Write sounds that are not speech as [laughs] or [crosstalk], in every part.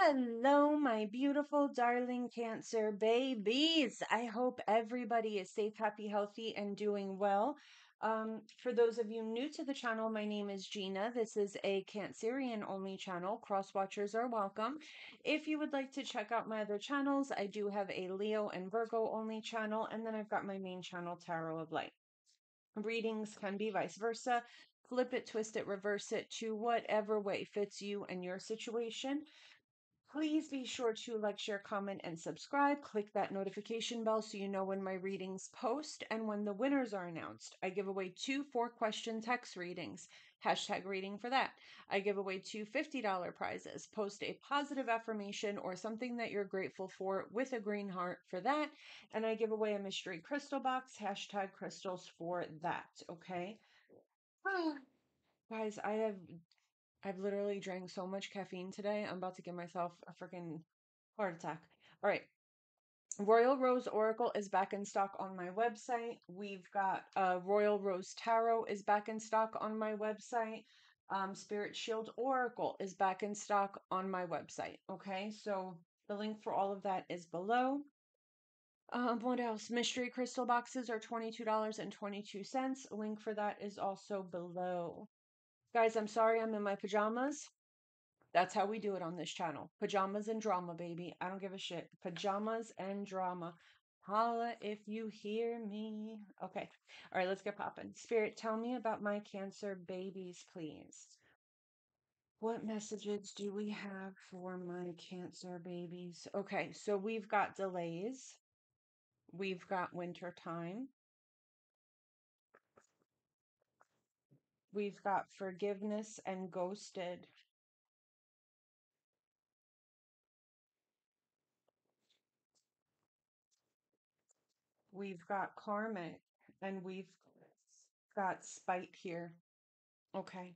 Hello, my beautiful, darling Cancer babies. I hope everybody is safe, happy, healthy, and doing well. Um, for those of you new to the channel, my name is Gina. This is a Cancerian only channel. Cross watchers are welcome. If you would like to check out my other channels, I do have a Leo and Virgo only channel, and then I've got my main channel, Tarot of Light. Readings can be vice versa. Flip it, twist it, reverse it to whatever way fits you and your situation. Please be sure to like, share, comment, and subscribe. Click that notification bell so you know when my readings post and when the winners are announced. I give away two four question text readings. Hashtag reading for that. I give away two $50 prizes. Post a positive affirmation or something that you're grateful for with a green heart for that. And I give away a mystery crystal box. Hashtag crystals for that. Okay. [sighs] Guys, I have I've literally drank so much caffeine today. I'm about to give myself a freaking heart attack. All right. Royal Rose Oracle is back in stock on my website. We've got uh, Royal Rose Tarot is back in stock on my website. Um, Spirit Shield Oracle is back in stock on my website. Okay, so the link for all of that is below. Um, what else? Mystery crystal boxes are $22.22. Link for that is also below. Guys, I'm sorry I'm in my pajamas. That's how we do it on this channel. Pajamas and drama, baby. I don't give a shit. Pajamas and drama. Holla if you hear me. Okay. All right, let's get popping. Spirit, tell me about my cancer babies, please. What messages do we have for my cancer babies? Okay, so we've got delays. We've got winter time. We've got forgiveness and ghosted. We've got karmic and we've got spite here. Okay.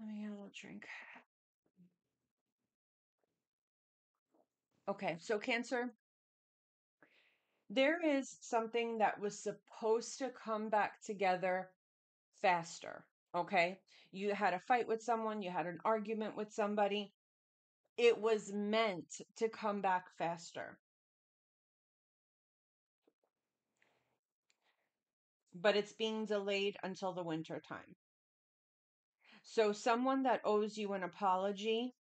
Let me get a little drink. Okay, so Cancer, there is something that was supposed to come back together faster. Okay. You had a fight with someone, you had an argument with somebody. It was meant to come back faster. But it's being delayed until the winter time. So, someone that owes you an apology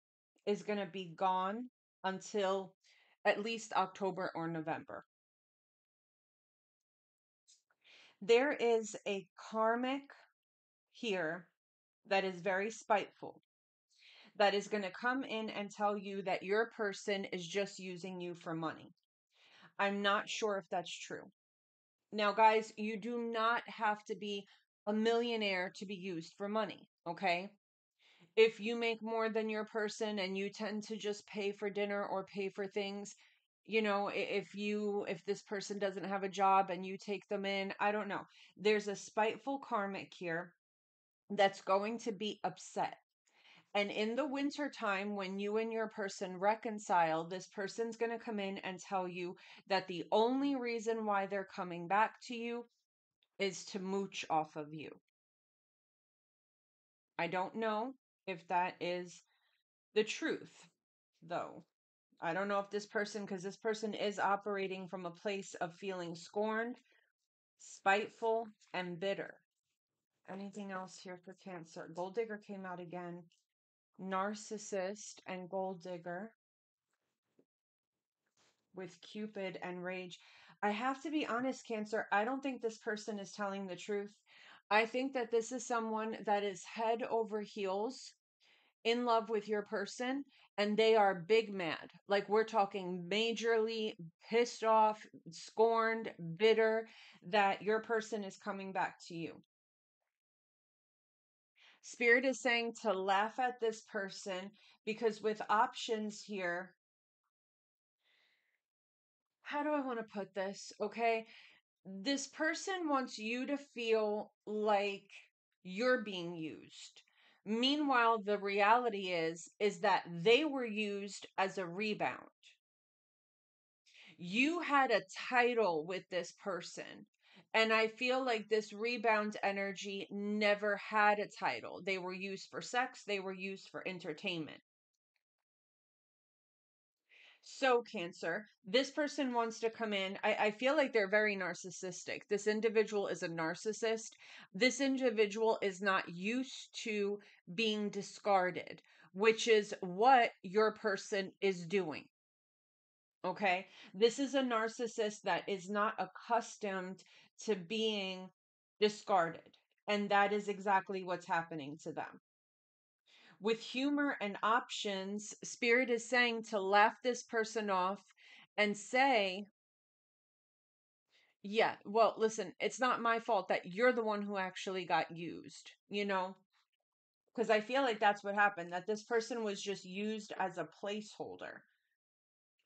is going to be gone until at least October or November. There is a karmic here that is very spiteful, that is going to come in and tell you that your person is just using you for money. I'm not sure if that's true. Now, guys, you do not have to be a millionaire to be used for money, okay? If you make more than your person and you tend to just pay for dinner or pay for things, you know, if you if this person doesn't have a job and you take them in, I don't know. There's a spiteful karmic here that's going to be upset. And in the winter time, when you and your person reconcile, this person's going to come in and tell you that the only reason why they're coming back to you is to mooch off of you. I don't know if that is the truth, though. I don't know if this person, because this person is operating from a place of feeling scorned, spiteful, and bitter. Anything else here for Cancer? Gold Digger came out again. Narcissist and Gold Digger with Cupid and Rage. I have to be honest, Cancer. I don't think this person is telling the truth. I think that this is someone that is head over heels in love with your person and they are big mad. Like we're talking majorly pissed off, scorned, bitter that your person is coming back to you. Spirit is saying to laugh at this person because with options here, how do I want to put this? Okay. This person wants you to feel like you're being used. Meanwhile, the reality is is that they were used as a rebound. You had a title with this person and I feel like this rebound energy never had a title. They were used for sex, they were used for entertainment. So, Cancer, this person wants to come in. I, I feel like they're very narcissistic. This individual is a narcissist. This individual is not used to being discarded, which is what your person is doing. Okay. This is a narcissist that is not accustomed to being discarded. And that is exactly what's happening to them with humor and options, Spirit is saying to laugh this person off and say, yeah, well, listen, it's not my fault that you're the one who actually got used, you know? Because I feel like that's what happened, that this person was just used as a placeholder.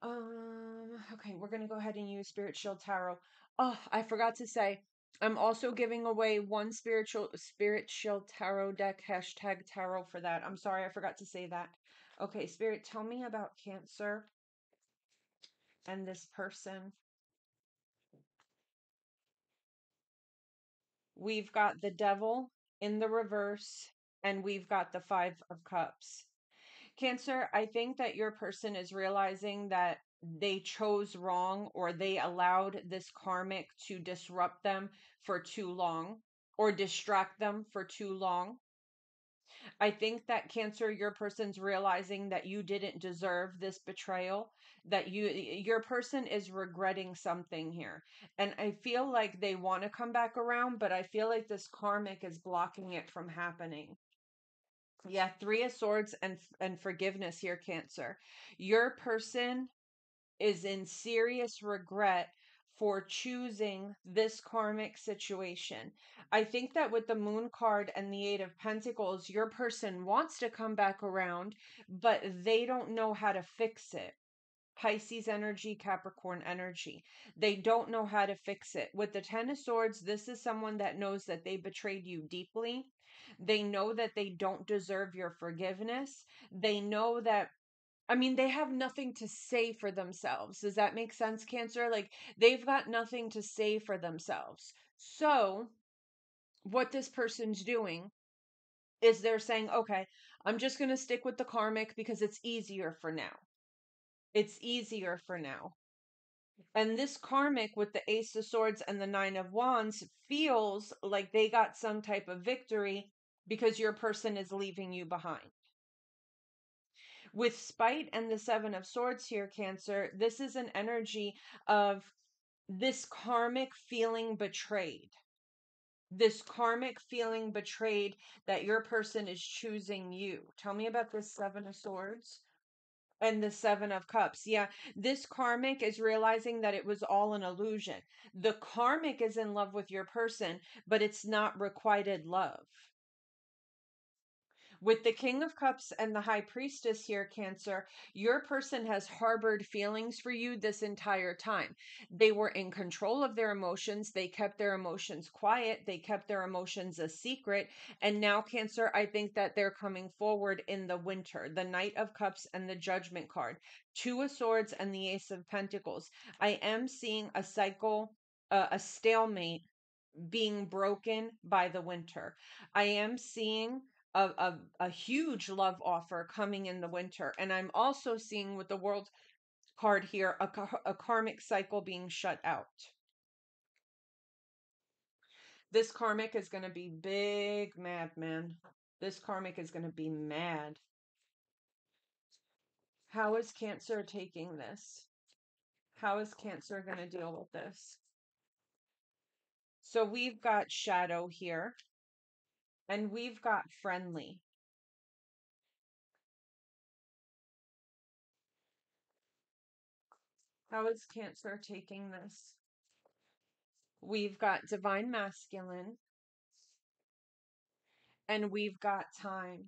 Um, okay, we're going to go ahead and use Spirit Shield Tarot. Oh, I forgot to say, I'm also giving away one spiritual spirit shield tarot deck hashtag tarot for that. I'm sorry, I forgot to say that. Okay, spirit, tell me about Cancer and this person. We've got the devil in the reverse, and we've got the five of cups. Cancer, I think that your person is realizing that they chose wrong or they allowed this karmic to disrupt them for too long or distract them for too long. I think that cancer your person's realizing that you didn't deserve this betrayal that you your person is regretting something here and I feel like they want to come back around but I feel like this karmic is blocking it from happening. Yeah, 3 of swords and and forgiveness here cancer. Your person is in serious regret for choosing this karmic situation. I think that with the moon card and the eight of pentacles, your person wants to come back around, but they don't know how to fix it. Pisces energy, Capricorn energy. They don't know how to fix it. With the Ten of Swords, this is someone that knows that they betrayed you deeply. They know that they don't deserve your forgiveness. They know that I mean, they have nothing to say for themselves. Does that make sense, Cancer? Like, they've got nothing to say for themselves. So, what this person's doing is they're saying, okay, I'm just going to stick with the karmic because it's easier for now. It's easier for now. And this karmic with the Ace of Swords and the Nine of Wands feels like they got some type of victory because your person is leaving you behind. With spite and the Seven of Swords here, Cancer, this is an energy of this karmic feeling betrayed. This karmic feeling betrayed that your person is choosing you. Tell me about this Seven of Swords and the Seven of Cups. Yeah, this karmic is realizing that it was all an illusion. The karmic is in love with your person, but it's not requited love. With the King of Cups and the High Priestess here, Cancer, your person has harbored feelings for you this entire time. They were in control of their emotions. They kept their emotions quiet. They kept their emotions a secret. And now, Cancer, I think that they're coming forward in the winter, the Knight of Cups and the Judgment card, Two of Swords and the Ace of Pentacles. I am seeing a cycle, uh, a stalemate being broken by the winter. I am seeing a, a, a huge love offer coming in the winter. And I'm also seeing with the world card here a, a karmic cycle being shut out. This karmic is going to be big mad, man. This karmic is going to be mad. How is Cancer taking this? How is Cancer going to deal with this? So we've got shadow here. And we've got friendly. How is Cancer taking this? We've got divine masculine. And we've got time.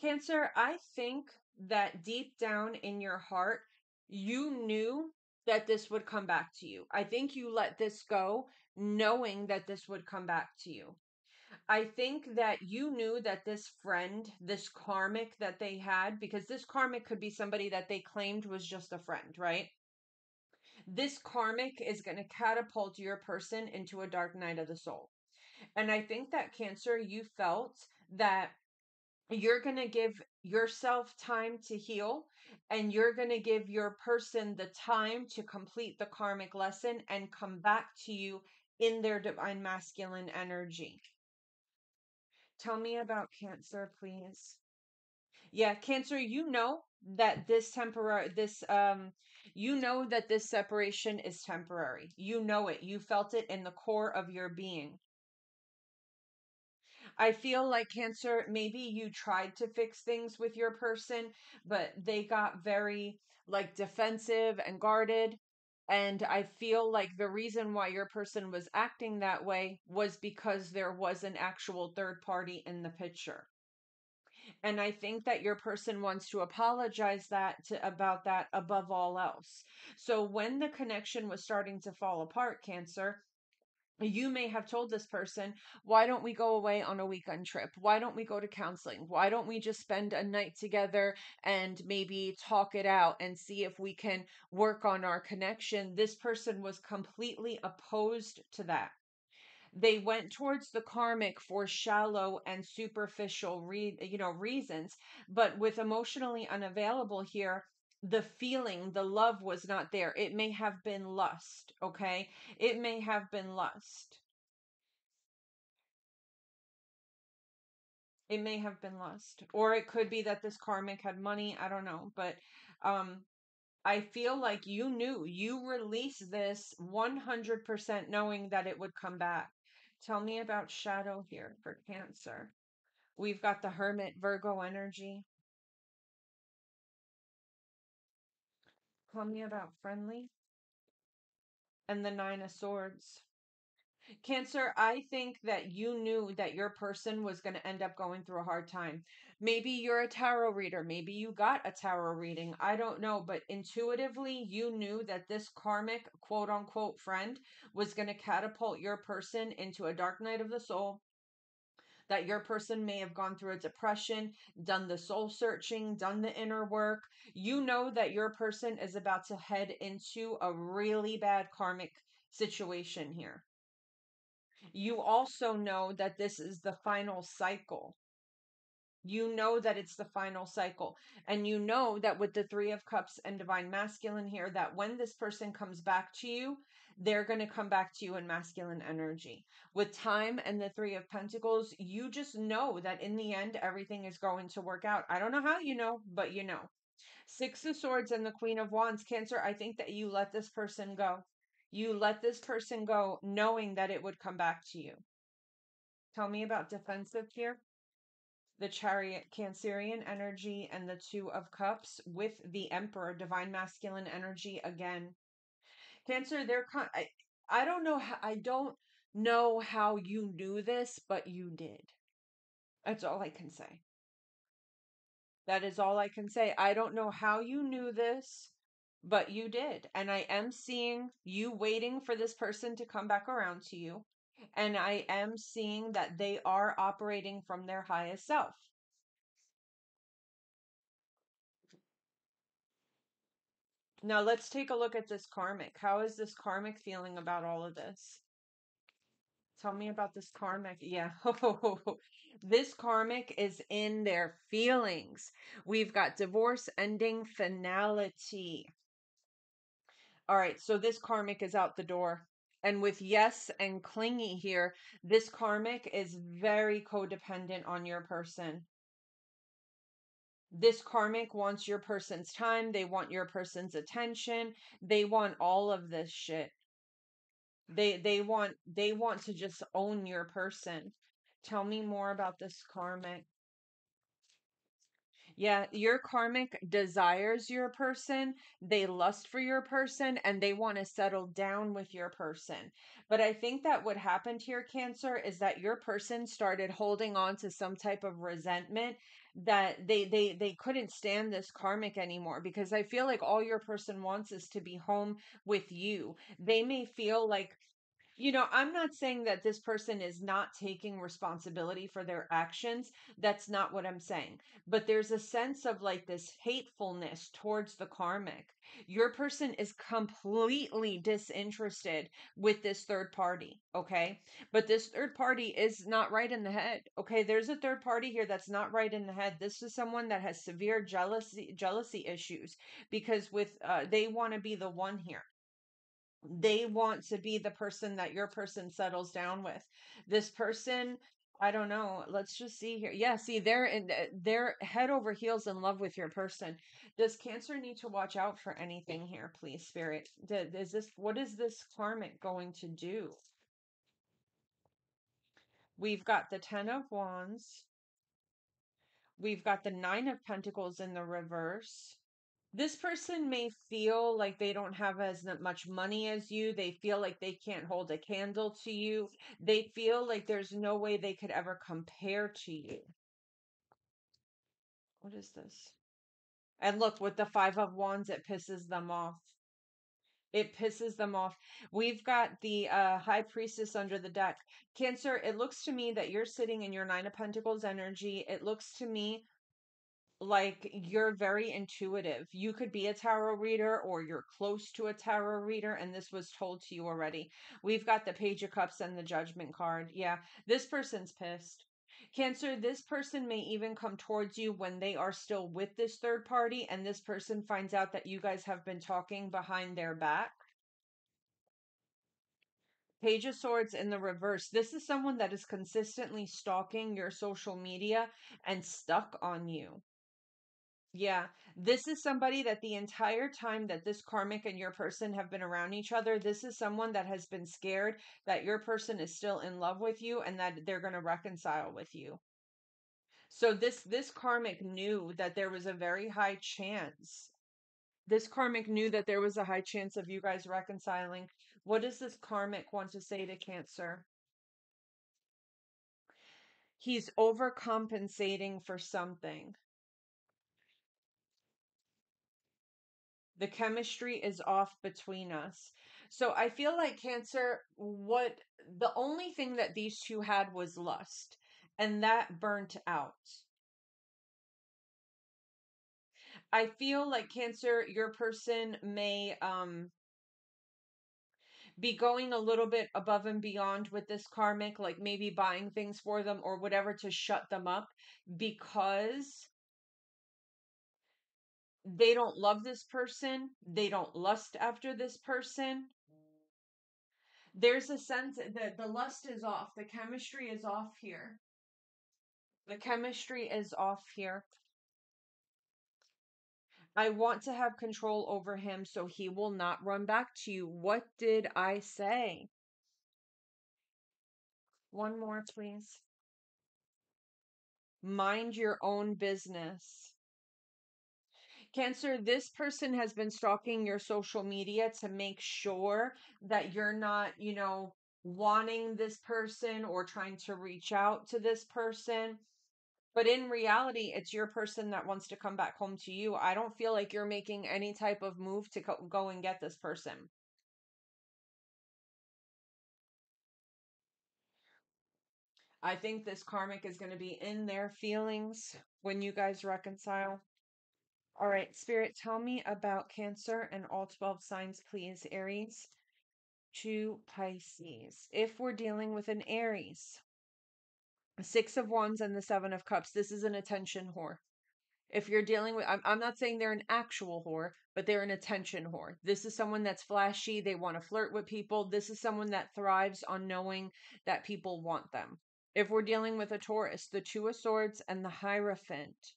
Cancer, I think that deep down in your heart, you knew that this would come back to you. I think you let this go knowing that this would come back to you. I think that you knew that this friend, this karmic that they had, because this karmic could be somebody that they claimed was just a friend, right? This karmic is going to catapult your person into a dark night of the soul. And I think that Cancer, you felt that you're going to give yourself time to heal and you're going to give your person the time to complete the karmic lesson and come back to you in their divine masculine energy. Tell me about Cancer, please. Yeah, Cancer, you know that this temporary this um you know that this separation is temporary. You know it. You felt it in the core of your being. I feel like Cancer, maybe you tried to fix things with your person, but they got very like defensive and guarded. And I feel like the reason why your person was acting that way was because there was an actual third party in the picture. And I think that your person wants to apologize that to, about that above all else. So when the connection was starting to fall apart, Cancer, you may have told this person, why don't we go away on a weekend trip? Why don't we go to counseling? Why don't we just spend a night together and maybe talk it out and see if we can work on our connection? This person was completely opposed to that. They went towards the karmic for shallow and superficial re- you know reasons, but with emotionally unavailable here, the feeling, the love was not there. It may have been lust, okay? It may have been lust. It may have been lust. Or it could be that this karmic had money. I don't know. But um I feel like you knew you released this 100% knowing that it would come back. Tell me about shadow here for Cancer. We've got the Hermit Virgo energy. Tell me about friendly and the Nine of Swords. Cancer, I think that you knew that your person was going to end up going through a hard time. Maybe you're a tarot reader. Maybe you got a tarot reading. I don't know. But intuitively, you knew that this karmic, quote unquote, friend was going to catapult your person into a dark night of the soul that your person may have gone through a depression, done the soul searching, done the inner work. You know that your person is about to head into a really bad karmic situation here. You also know that this is the final cycle. You know that it's the final cycle. And you know that with the Three of Cups and Divine Masculine here, that when this person comes back to you, they're going to come back to you in masculine energy. With time and the Three of Pentacles, you just know that in the end, everything is going to work out. I don't know how you know, but you know. Six of Swords and the Queen of Wands, Cancer, I think that you let this person go. You let this person go knowing that it would come back to you. Tell me about defensive here. The chariot Cancerian energy and the two of cups with the emperor divine masculine energy again. Cancer, they're con- I, I don't know how I don't know how you knew this, but you did. That's all I can say. That is all I can say. I don't know how you knew this, but you did. And I am seeing you waiting for this person to come back around to you. And I am seeing that they are operating from their highest self. Now let's take a look at this karmic. How is this karmic feeling about all of this? Tell me about this karmic. Yeah. [laughs] this karmic is in their feelings. We've got divorce ending finality. All right. So this karmic is out the door. And with yes and clingy here, this karmic is very codependent on your person this karmic wants your person's time they want your person's attention they want all of this shit. They they want they want to just own your person. Tell me more about this karmic. Yeah, your karmic desires your person, they lust for your person, and they want to settle down with your person. But I think that what happened here, Cancer, is that your person started holding on to some type of resentment that they they they couldn't stand this karmic anymore because I feel like all your person wants is to be home with you. They may feel like you know, I'm not saying that this person is not taking responsibility for their actions. That's not what I'm saying. But there's a sense of like this hatefulness towards the karmic. Your person is completely disinterested with this third party, okay? But this third party is not right in the head. Okay, there's a third party here that's not right in the head. This is someone that has severe jealousy jealousy issues because with uh, they want to be the one here they want to be the person that your person settles down with. This person, I don't know. Let's just see here. Yeah, see, they're in, uh, they're head over heels in love with your person. Does Cancer need to watch out for anything here, please, Spirit? Is this what is this karmic going to do? We've got the Ten of Wands. We've got the Nine of Pentacles in the reverse this person may feel like they don't have as much money as you. They feel like they can't hold a candle to you. They feel like there's no way they could ever compare to you. What is this? And look, with the Five of Wands, it pisses them off. It pisses them off. We've got the uh, High Priestess under the deck. Cancer, it looks to me that you're sitting in your Nine of Pentacles energy. It looks to me like you're very intuitive. You could be a tarot reader or you're close to a tarot reader, and this was told to you already. We've got the Page of Cups and the Judgment card. Yeah, this person's pissed. Cancer, this person may even come towards you when they are still with this third party, and this person finds out that you guys have been talking behind their back. Page of Swords in the reverse. This is someone that is consistently stalking your social media and stuck on you. Yeah, this is somebody that the entire time that this karmic and your person have been around each other, this is someone that has been scared that your person is still in love with you and that they're going to reconcile with you. So this this karmic knew that there was a very high chance. This karmic knew that there was a high chance of you guys reconciling. What does this karmic want to say to Cancer? He's overcompensating for something. The chemistry is off between us. So I feel like Cancer, what the only thing that these two had was lust, and that burnt out. I feel like Cancer, your person may um be going a little bit above and beyond with this karmic, like maybe buying things for them or whatever to shut them up because they don't love this person, they don't lust after this person. There's a sense that the lust is off, the chemistry is off here. The chemistry is off here. I want to have control over him so he will not run back to you. What did I say? One more, please. Mind your own business. Cancer, this person has been stalking your social media to make sure that you're not, you know, wanting this person or trying to reach out to this person. But in reality, it's your person that wants to come back home to you. I don't feel like you're making any type of move to go and get this person. I think this karmic is going to be in their feelings when you guys reconcile. All right, Spirit, tell me about Cancer and all 12 signs, please. Aries to Pisces. If we're dealing with an Aries, Six of Wands and the Seven of Cups, this is an attention whore. If you're dealing with, I'm, I'm not saying they're an actual whore, but they're an attention whore. This is someone that's flashy. They want to flirt with people. This is someone that thrives on knowing that people want them. If we're dealing with a Taurus, the Two of Swords and the Hierophant.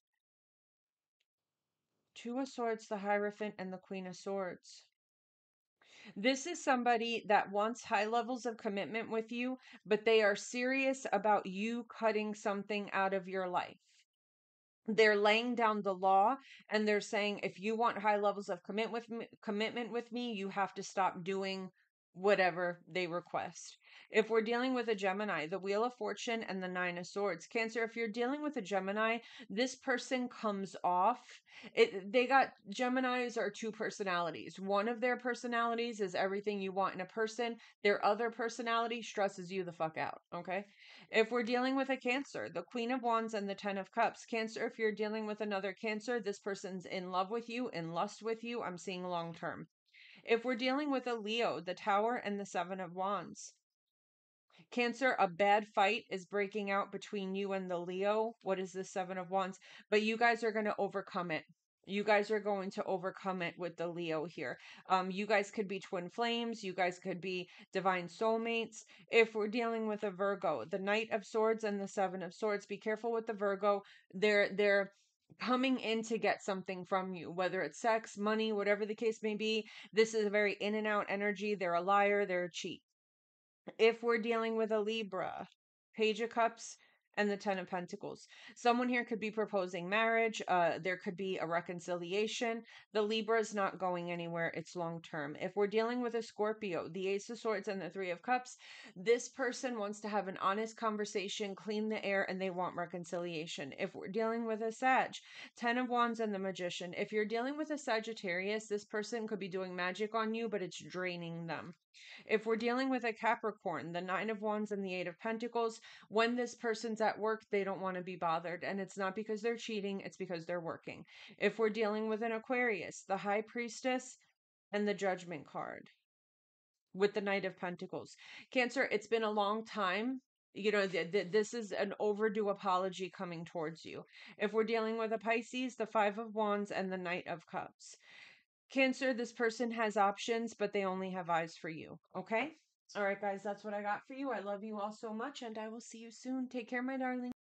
Two of Swords, the Hierophant, and the Queen of Swords. This is somebody that wants high levels of commitment with you, but they are serious about you cutting something out of your life. They're laying down the law and they're saying if you want high levels of with me, commitment with me, you have to stop doing whatever they request. If we're dealing with a Gemini, the Wheel of Fortune and the Nine of Swords. Cancer, if you're dealing with a Gemini, this person comes off. It, they got Geminis are two personalities. One of their personalities is everything you want in a person. Their other personality stresses you the fuck out. Okay. If we're dealing with a Cancer, the Queen of Wands and the Ten of Cups. Cancer, if you're dealing with another Cancer, this person's in love with you, in lust with you. I'm seeing long term. If we're dealing with a Leo, the Tower and the Seven of Wands. Cancer, a bad fight is breaking out between you and the Leo. What is the Seven of Wands? But you guys are going to overcome it. You guys are going to overcome it with the Leo here. Um, you guys could be twin flames. You guys could be divine soulmates. If we're dealing with a Virgo, the Knight of Swords and the Seven of Swords, be careful with the Virgo. They're they're coming in to get something from you, whether it's sex, money, whatever the case may be. This is a very in and out energy. They're a liar. They're a cheat if we're dealing with a Libra, Page of Cups, and the Ten of Pentacles. Someone here could be proposing marriage. Uh, there could be a reconciliation. The Libra is not going anywhere. It's long term. If we're dealing with a Scorpio, the Ace of Swords and the Three of Cups, this person wants to have an honest conversation, clean the air, and they want reconciliation. If we're dealing with a Sag, Ten of Wands and the Magician. If you're dealing with a Sagittarius, this person could be doing magic on you, but it's draining them. If we're dealing with a Capricorn, the Nine of Wands and the Eight of Pentacles, when this person's at work, they don't want to be bothered. And it's not because they're cheating, it's because they're working. If we're dealing with an Aquarius, the High Priestess and the Judgment card with the Knight of Pentacles. Cancer, it's been a long time. You know, th- th- this is an overdue apology coming towards you. If we're dealing with a Pisces, the Five of Wands and the Knight of Cups. Cancer, this person has options, but they only have eyes for you. Okay? All right, guys, that's what I got for you. I love you all so much, and I will see you soon. Take care, my darling.